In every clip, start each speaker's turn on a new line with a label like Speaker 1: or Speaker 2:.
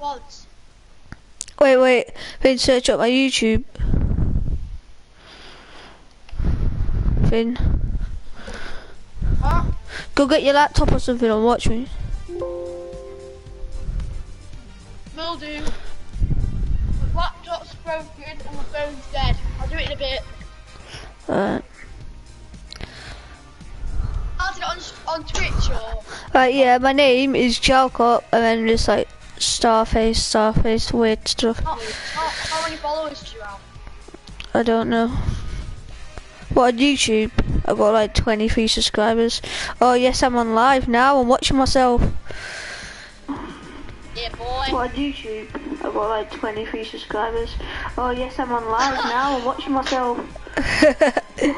Speaker 1: once.
Speaker 2: Wait, wait. Finn, search up my YouTube. Finn,
Speaker 1: Huh?
Speaker 2: go get your laptop or something and watch me.
Speaker 1: Will do. My laptop's broken and my phone's dead. I'll do it in a bit.
Speaker 2: Alright.
Speaker 1: I'll it on, on Twitch or...
Speaker 2: Right, yeah, my name is Jalcott, and then just like Starface, Starface, weird stuff.
Speaker 1: How, how, how many followers do you have?
Speaker 2: I don't know. What on YouTube? I've got like 23 subscribers. Oh yes, I'm on live now. I'm watching myself.
Speaker 1: Yeah, boy.
Speaker 2: What on YouTube? I've got like 23 subscribers. Oh yes, I'm on live now. I'm watching myself.
Speaker 1: Yeah,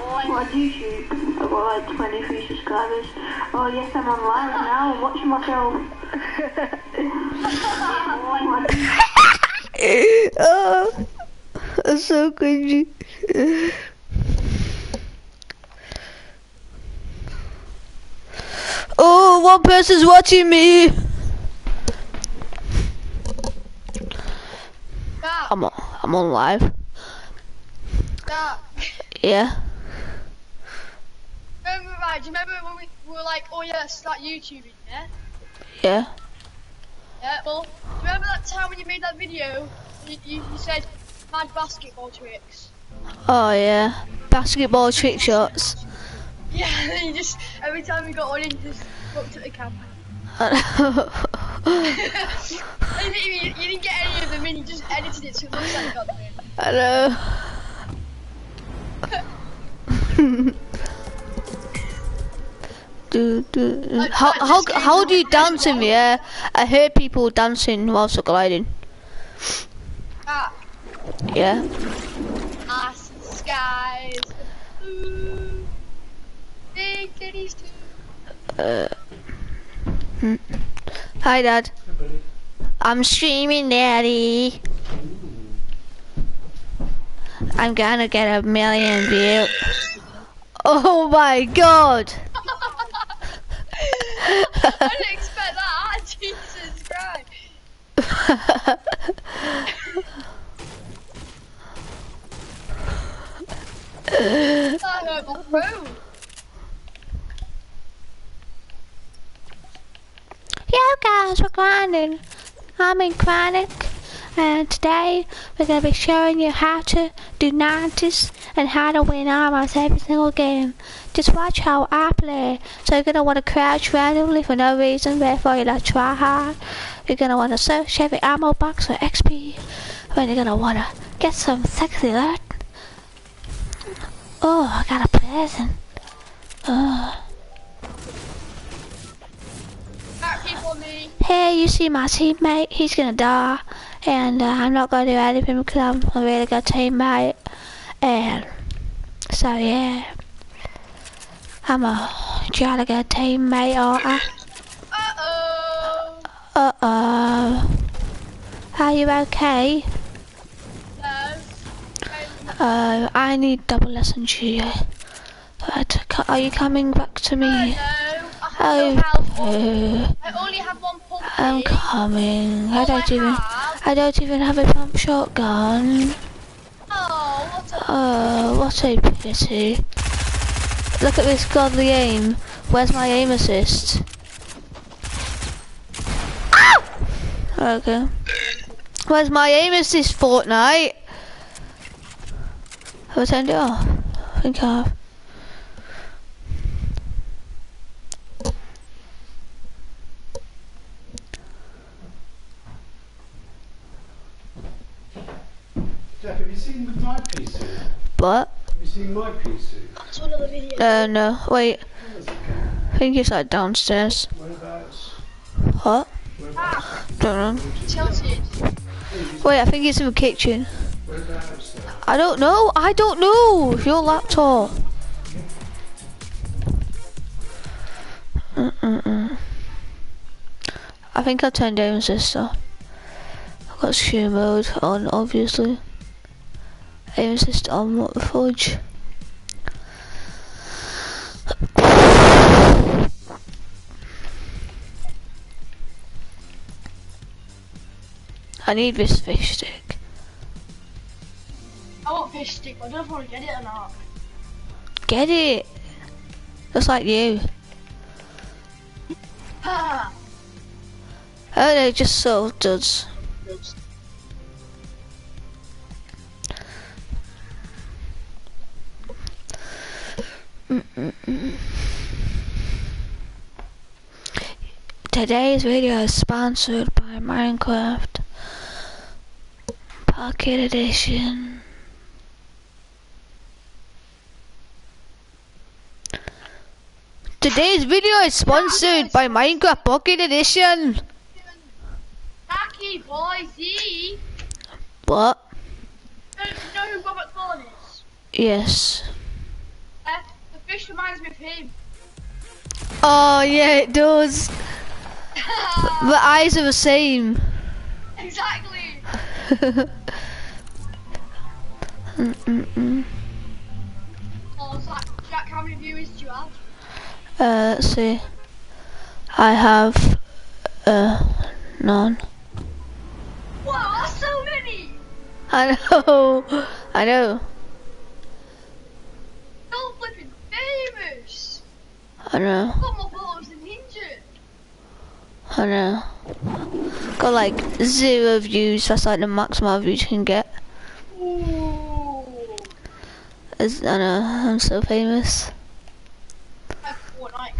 Speaker 1: boy.
Speaker 2: What on YouTube? I've got like 23 subscribers. Oh yes, I'm on live now. I'm watching myself. Ah, oh, that's so cringy. Oh, one person's watching me. I'm on, I'm on live.
Speaker 1: Dad.
Speaker 2: Yeah.
Speaker 1: Remember, right, do you remember when we were like, oh yeah, start YouTubing, yeah?
Speaker 2: Yeah.
Speaker 1: Yeah, well, do you remember that time when you made that video? You, you, you said, mad basketball tricks.
Speaker 2: Oh yeah. Basketball trick shots.
Speaker 1: Yeah, and you just, every time we got on, you just looked at the camera.
Speaker 2: I
Speaker 1: you, you, you didn't get any of them in, you just edited it so it looks like you got them in.
Speaker 2: know. Do, do. How, how, how do you dance in the air? I heard people dancing whilst they're gliding.
Speaker 1: Ah,
Speaker 2: Yeah.
Speaker 1: ass, skies, blue, big titties too.
Speaker 2: Uh, hmm. Hi, Dad. I'm streaming, Daddy. I'm gonna get a million views. Oh my God!
Speaker 1: I didn't expect that, ah, Jesus Christ. I hurt my throat.
Speaker 2: Yo guys, we're grinding. I'm in Chronic, and today we're gonna be showing you how to do 90s and how to win almost every single game. Just watch how I play. So you're gonna wanna crouch randomly for no reason, therefore you're gonna try hard. You're gonna wanna search every ammo box for XP. Then you're gonna wanna get some sexy loot. Oh, I got a present. Oh.
Speaker 1: Back people me.
Speaker 2: Hey, you see my teammate? He's gonna die, and uh, I'm not gonna do anything because I'm a really good teammate. And so yeah, I'm a jolly good teammate, aren't I?
Speaker 1: Uh-oh.
Speaker 2: Uh oh. Are you okay?
Speaker 1: No.
Speaker 2: Uh, I need double SMG. Right, co- are you coming back to me?
Speaker 1: No. I have
Speaker 2: Oh,
Speaker 1: no
Speaker 2: uh,
Speaker 1: I only have one puppy.
Speaker 2: I'm coming. I
Speaker 1: All
Speaker 2: don't even.
Speaker 1: have-
Speaker 2: I don't even have a pump shotgun.
Speaker 1: Oh, what a...
Speaker 2: Oh, what a pity. Look at this godly aim. Where's my aim assist? Ah! Ow! Okay. Where's my aim assist, Fortnite? Have I turned it off? I think I have.
Speaker 3: Jack, have you seen my PC? Have
Speaker 2: What?
Speaker 3: my PC?
Speaker 1: That's one of the videos.
Speaker 2: Uh, no. Wait. I think it's like downstairs.
Speaker 3: Whereabouts?
Speaker 2: What? Don't know.
Speaker 1: tilted.
Speaker 2: Wait, I think it's in the kitchen.
Speaker 3: Whereabouts?
Speaker 2: I don't know. I don't know. Your laptop. Mm-mm-mm. I think I turned down sister. I've got stream mode on, obviously. Aim assist on what the fudge. I need this fish stick.
Speaker 1: I want fish stick, but I don't know if I want to get it or not.
Speaker 2: Get it. Just like you.
Speaker 1: Ha!
Speaker 2: Oh no, just so does. Today's video is sponsored by Minecraft Pocket Edition. Today's video is sponsored by Minecraft Pocket Edition.
Speaker 1: Hacky boy Z.
Speaker 2: What?
Speaker 1: Do you know who Robert Thorne is?
Speaker 2: Yes.
Speaker 1: Fish reminds me of him.
Speaker 2: Oh yeah, it does. The eyes are the same.
Speaker 1: exactly.
Speaker 2: Mm-mm-mm.
Speaker 1: Oh, Zach, Jack, how many viewers do you have?
Speaker 2: Uh, let's see. I have uh none.
Speaker 1: Wow, so many.
Speaker 2: I know. I know.
Speaker 1: You're flipping famous.
Speaker 2: I know.
Speaker 1: Got more followers than Ninja.
Speaker 2: I know. Got like zero views. That's like the maximum views you can get.
Speaker 1: Ooh.
Speaker 2: As, I know. I'm so famous.
Speaker 1: Like.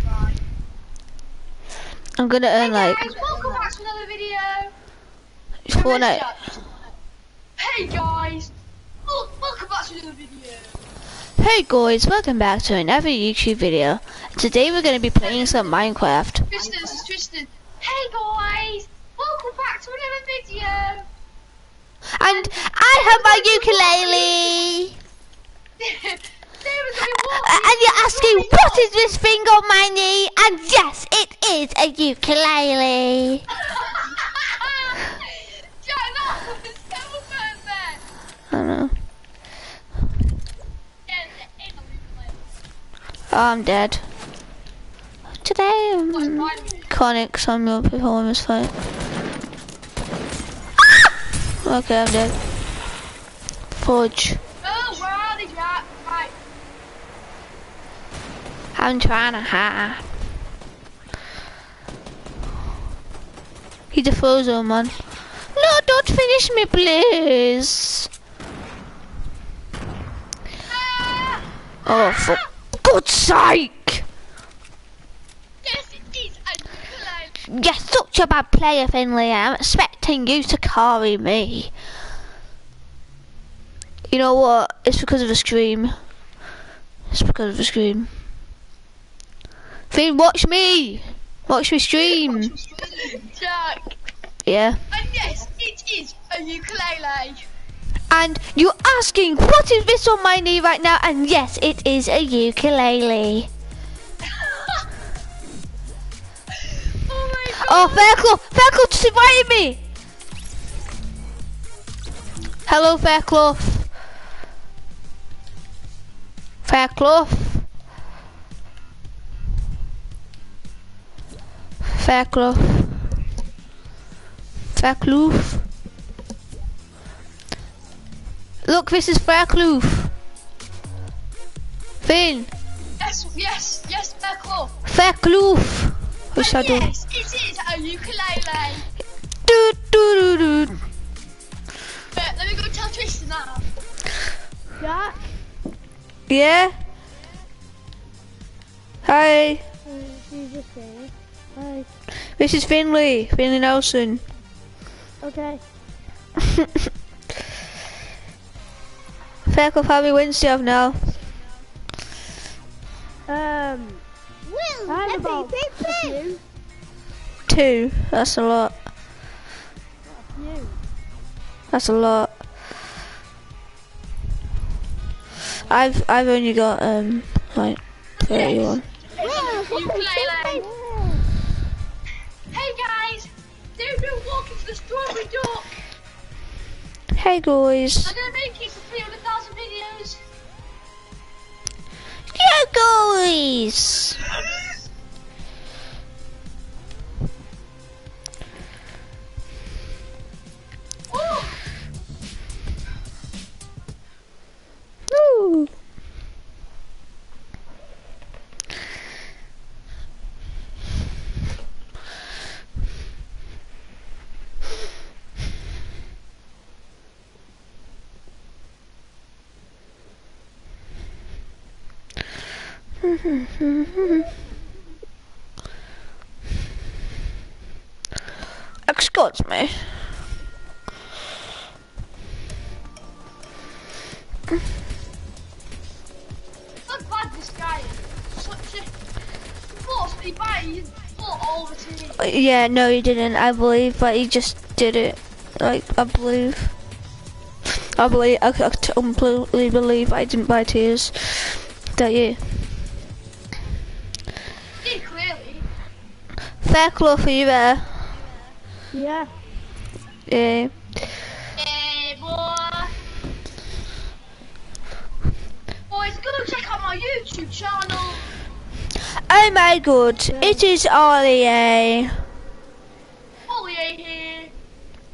Speaker 2: I'm gonna earn
Speaker 1: Hey
Speaker 2: like
Speaker 1: guys, welcome back to another video.
Speaker 2: Fortnite.
Speaker 1: Hey guys, welcome back to another video.
Speaker 2: Hey guys, welcome back to another YouTube video. Today we're gonna be playing some Minecraft.
Speaker 1: Tristan, this is Tristan. Hey guys, welcome back to another video.
Speaker 2: And I have my ukulele.
Speaker 1: Sarah's gonna be walking.
Speaker 2: and you're asking, what is this thing on my knee? And yes, it is a ukulele.
Speaker 1: Jack, that was so perfect.
Speaker 2: I don't know.
Speaker 1: Yeah, it ain't a ukulele.
Speaker 2: Oh, I'm dead.
Speaker 1: What's
Speaker 2: um? Conic Samuel performance fight. Okay, I'm dead. Fudge.
Speaker 1: Oh, where are they, Jack? Right.
Speaker 2: I'm trying to hide. He's a frozen man. No, don't finish me, please.
Speaker 1: Ah!
Speaker 2: Oh, for God's sake!
Speaker 1: Yes, it is a ukulele.
Speaker 2: You're such a bad player, Finley. I'm expecting you to carry me. You know what? It's because of the scream. It's because of the scream. Finn, watch me! Watch me stream!
Speaker 1: Jack.
Speaker 2: Yeah.
Speaker 1: And yes, it is a ukulele.
Speaker 2: And you're asking, what is this on my knee right now? And yes, it is a ukulele.
Speaker 1: Oh
Speaker 2: Fairclough! Fairclough just invited me! Hello, Fairclough. Fairclough. Fairclough. Fairclough. Look, this is Fairclough. Finn.
Speaker 1: Yes, yes, yes, Fairclough.
Speaker 2: Fairclough. Which I do.
Speaker 1: yes, it is a ukulele.
Speaker 2: Do, do, do, do.
Speaker 1: But let me go tell Tristan that.
Speaker 4: Jack,
Speaker 2: Yeah? Hi.
Speaker 4: you just say Hi.
Speaker 2: This is Finley. Finley Nelson.
Speaker 4: Okay.
Speaker 2: Fairclough, how many wins do you have now?
Speaker 4: Um,
Speaker 5: Will,
Speaker 4: I have about a
Speaker 5: Pepe.
Speaker 4: few.
Speaker 2: Two. That's a lot. That's a lot. I've I've only got um like thirty one.
Speaker 1: Hey guys, they've been walking to the strawberry duck.
Speaker 2: Hey guys.
Speaker 1: I'm gonna make it to 300,000 videos.
Speaker 2: Yeah guys. Excuse me.
Speaker 1: Look bad this guy is. Such a force me by his foot over to me.
Speaker 2: Yeah, no, he didn't. I believe, but he just did it. Like I believe. I believe. I, I completely believe I didn't buy tears. That you.
Speaker 1: Did clearly.
Speaker 2: Fairclough for you there.
Speaker 4: Yeah.
Speaker 2: Yeah.
Speaker 1: Hey boy. Boys, go check out my YouTube channel.
Speaker 2: Oh my god, it is Ollie. Eh?
Speaker 1: Ollie eh, here.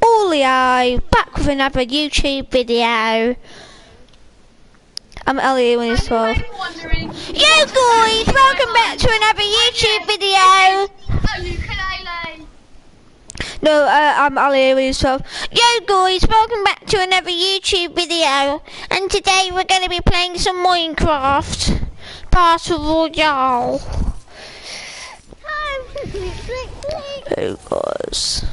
Speaker 2: Ollie, eh? back with another YouTube video. I'm Ellie when he's 12.
Speaker 1: I'm.
Speaker 2: Yo guys, welcome back to another YouTube video.
Speaker 1: Oh.
Speaker 2: No, uh, I'm Ali he's 12. Yo guys, welcome back to another YouTube video. And today we're going to be playing some Minecraft. Battle Royale. Hey guys.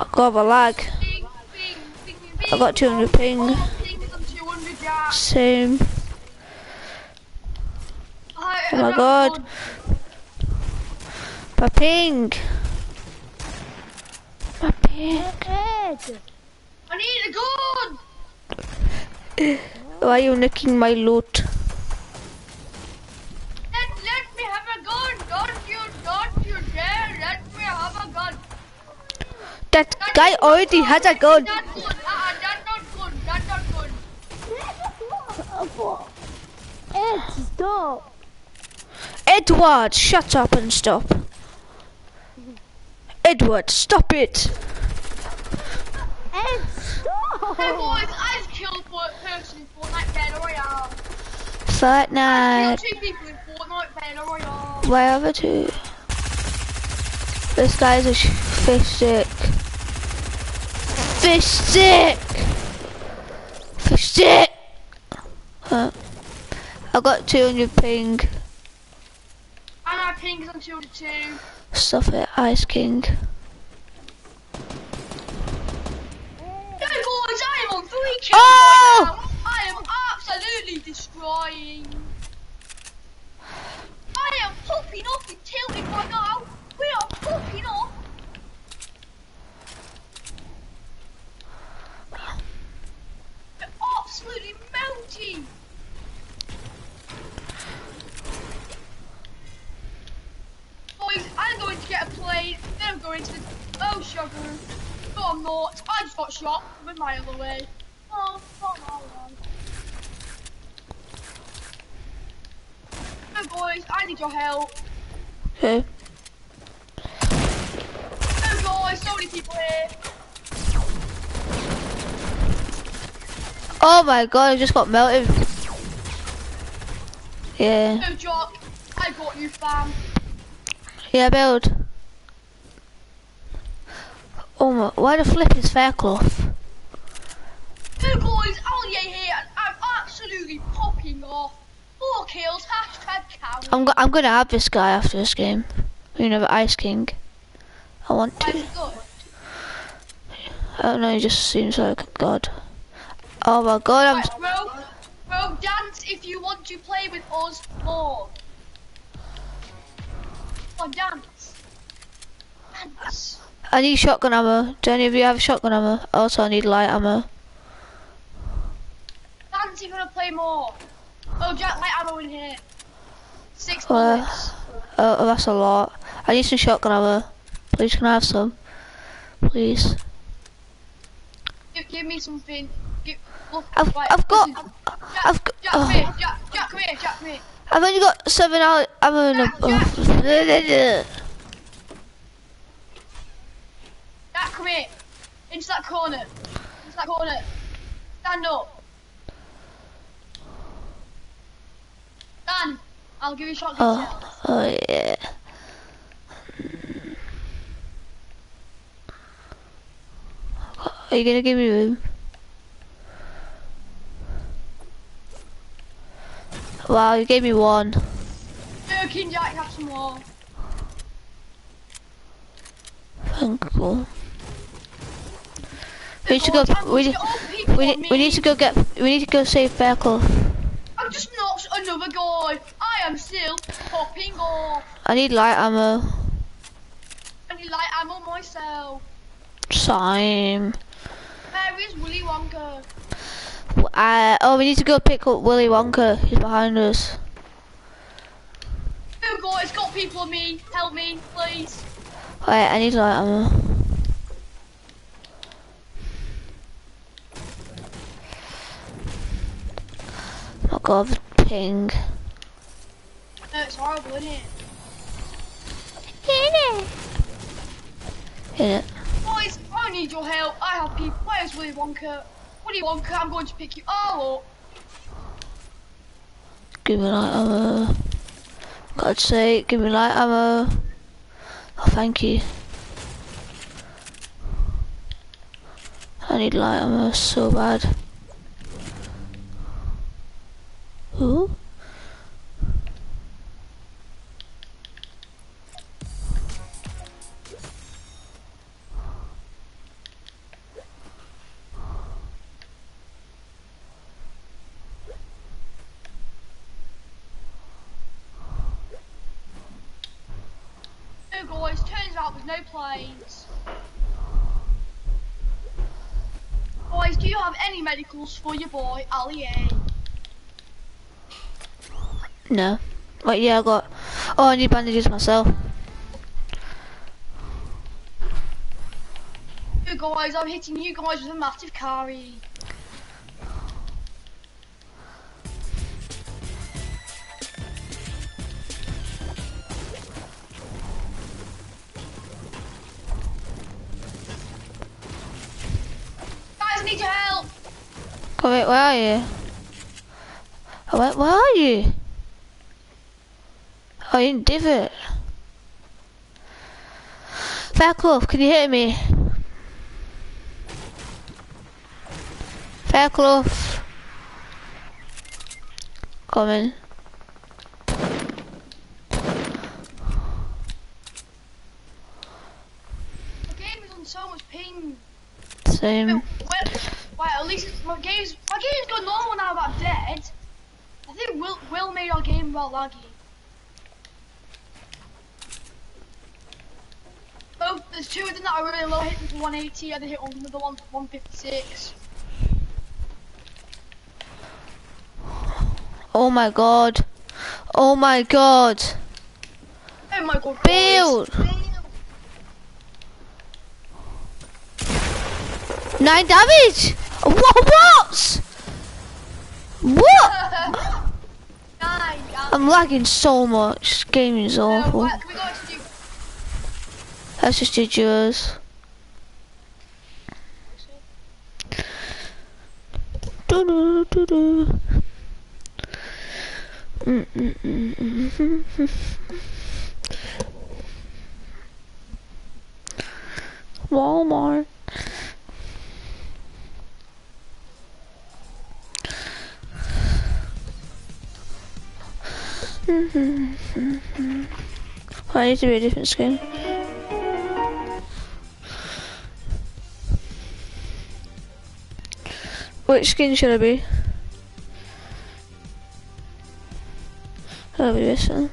Speaker 2: I got a lag. I got 200 ping.
Speaker 1: All pings on 200 yards.
Speaker 2: Same. Oh my God.
Speaker 1: Don't-
Speaker 2: My ping. My ping.
Speaker 4: Ed.
Speaker 1: I need a gun.
Speaker 2: Why are you nicking my loot?
Speaker 1: Let, let me have a gun. Don't you, don't you dare. Let me have a gun.
Speaker 2: That guy already has a gun.
Speaker 1: That's not good. Uh-uh, that's not good. That's not good.
Speaker 4: Ed, stop.
Speaker 2: Edward, shut up and stop. Edward, stop it.
Speaker 4: Ed,
Speaker 1: Hey
Speaker 4: stop.
Speaker 1: boys, I've killed one person in Fortnite Battle Royale. Killed
Speaker 2: Fortnite.
Speaker 1: two people in Fortnite Battle Royale.
Speaker 2: Why other two? This guy's a sh- fish stick. Fish stick! Fish stick! Huh. I got 200 ping.
Speaker 1: And our ping is on 202.
Speaker 2: Stuff it, Ice King.
Speaker 1: Hey boys, I am on three kills
Speaker 2: Oh!
Speaker 1: right. I am absolutely destroying. I am popping off and tilting right now. We are popping off. We're absolutely melting. Boys, I'm going to get a plane, then I'm going to the Oh sugar. No I'm not. I just got shot from a mile away. Oh, all right. No boys, I need your help.
Speaker 2: Okay.
Speaker 1: No guys, so many people here.
Speaker 2: Oh my god, I just got melted. Yeah.
Speaker 1: No jock. I got you fam.
Speaker 2: Yeah, build. Oh my, why the flip is Fairclough?
Speaker 1: No guys, Alye oh, here and I'm absolutely popping off. Four kills, hashtag coward.
Speaker 2: I'm go I'm gonna have this guy after this game. You know, the Ice King. I want to.
Speaker 1: is it good?
Speaker 2: I don't know, he just seems like a god. Oh my god, I'm.
Speaker 1: Bro, bro, dance if you want to play with us more. Come on, dance. Dance.
Speaker 2: I need shotgun ammo. Do any of you have shotgun ammo? Also, I need light ammo.
Speaker 1: Dance if you want to play more. Oh, Jack, light ammo in here. Six bullets.
Speaker 2: Oh, that's a lot. I need some shotgun ammo. Please, can I have some? Please.
Speaker 1: Give, give me something. Give, look,
Speaker 2: I've,
Speaker 1: right,
Speaker 2: I've got.
Speaker 1: listen.
Speaker 2: I've got.
Speaker 1: Jack, come oh. here,
Speaker 2: Oh,
Speaker 1: Jack, Jack, come here, Jack, come here.
Speaker 2: I've only got seven ammo in a. Oh.
Speaker 1: Jack, come here. Into that corner. Into that corner. Stand up. Dan, I'll give you a shot
Speaker 2: Oh, oh yeah. Are you gonna give me room? Wow, you gave me one.
Speaker 1: Joking, Jack, have some more.
Speaker 2: Thank you. We need to go. We need,
Speaker 1: to get
Speaker 2: we need, we need to go get. We need to go save Beckle.
Speaker 1: I'm just knocked another guy. I am still popping off.
Speaker 2: I need light ammo.
Speaker 1: I need light ammo myself.
Speaker 2: Same.
Speaker 1: Where is Willy Wonka?
Speaker 2: Uh, oh, we need to go pick up Willy Wonka. He's behind us.
Speaker 1: Oh guys, got people on me. Help me, please.
Speaker 2: Wait, I need light ammo. God, ping.
Speaker 1: No, it's horrible, isn't it?
Speaker 2: In it.
Speaker 1: Boys, I need your help. I have people. Where's Willy Wonka? Willy Wonka, I'm going to pick you all up.
Speaker 2: Oh, give me light ammo. God's sake, give me light ammo. Oh, thank you. I need light ammo so bad.
Speaker 1: There's. Boys, do you have any medicals for your boy, Ali A?
Speaker 2: No. Wait, yeah, I got. Oh, I need bandages myself.
Speaker 1: Oh guys, I'm hitting you guys with a massive carry.
Speaker 2: Where are you? Wait, where are you? Oh, you divot. Fairclough, can you hear me? Fairclough. Coming.
Speaker 1: The game is on so much ping.
Speaker 2: Same.
Speaker 1: Well, well, at least my game's my game's got normal now that I'm dead. I think Will Will made our game well laggy. Oh, there's two of them that are really low, hit me for 180, and they hit another one for 156.
Speaker 2: Oh my god. Oh my god.
Speaker 1: Oh my god.
Speaker 2: Build. Nine damage! What? What? What?
Speaker 1: Nine.
Speaker 2: I'm lagging so much. This game is
Speaker 1: Uh,
Speaker 2: awful.
Speaker 1: what, can we go to do?
Speaker 2: Let's just do duos. Mm, mm, mm, mm, mm. I need to be a different skin. Which skin should I be? I'll be this one.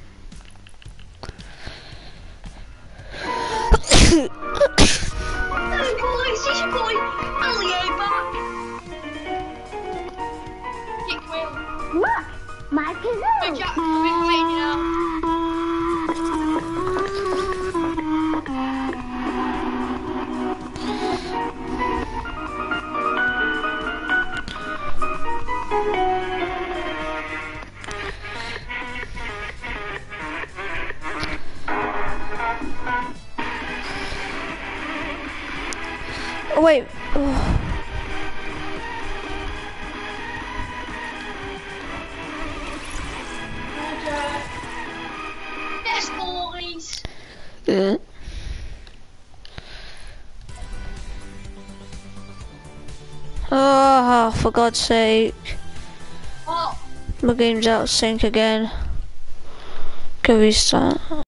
Speaker 2: Wait. Oh.
Speaker 1: Yes, boys.
Speaker 2: Uh. Oh, for God's sake.
Speaker 1: Oh,
Speaker 2: My game's out of sync again. Can restart.